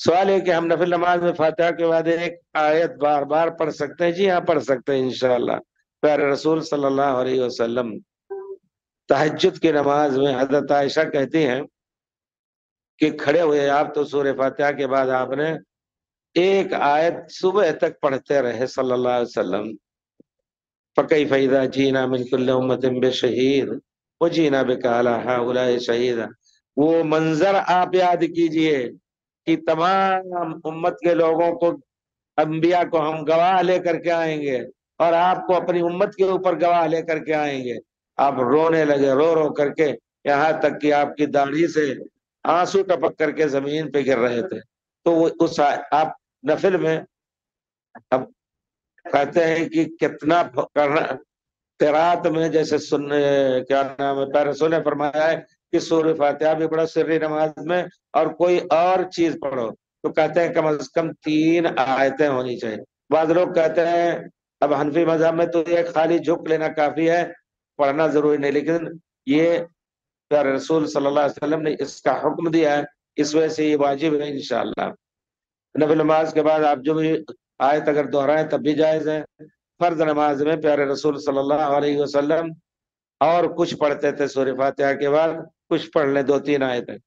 سوال ہے کہ ہم نفل نماز میں فاتحہ کے بعد ایک آیت بار بار پڑھ سکتے ہیں؟ جی ہاں پڑھ سکتے ہیں انشاءاللہ۔ پیارے رسول صلی اللہ علیہ وسلم تحجد کی نماز میں حضرت عائشہ کہتی ہیں کہ کھڑے ہوئے آپ تو سور فاتحہ کے بعد آپ نے ایک آیت صبح تک پڑھتے رہے صلی اللہ علیہ وسلم۔ فقی فیدہ جینا من کل امت بے شہید وہ جینا بے کالا شہید وہ منظر آپ یاد کیجیے۔ کہ تمام امت کے لوگوں کو انبیاء کو ہم گواہ لے کر کے آئیں گے اور آپ کو اپنی امت کے اوپر گواہ لے کر کے آئیں گے۔ آپ رونے لگے، رو رو کر کے یہاں تک کہ آپ کی داڑھی سے آنسو ٹپک کر کے زمین پہ گر رہے تھے۔ تو وہ اس آپ نفل میں اب کہتے ہیں کہ کتنا کرنا تیرات میں جیسے سننے کیا نام ہے پیرسوں نے فرمایا ہے کہ سور فاتحہ بھی بڑا سری نماز میں اور کوئی اور چیز پڑھو تو کہتے ہیں کم از کم تین آیتیں ہونی چاہیے۔ بعض لوگ کہتے ہیں اب حنفی مذہب میں تو یہ خالی جھک لینا کافی ہے، پڑھنا ضروری نہیں، لیکن یہ پیارے رسول صلی اللہ علیہ وسلم نے اس کا حکم دیا ہے، اس وجہ سے یہ واجب ہے انشاءاللہ۔ نبی نماز کے بعد آپ جو بھی آیت اگر دہرائیں تب بھی جائز ہے۔ فرض نماز میں پیارے رسول صلی اللہ علیہ وسلم اور کچھ پڑھتے تھے سورہ فاتحہ کے بعد۔ کچھ پڑھ لیں دو تین آیتیں۔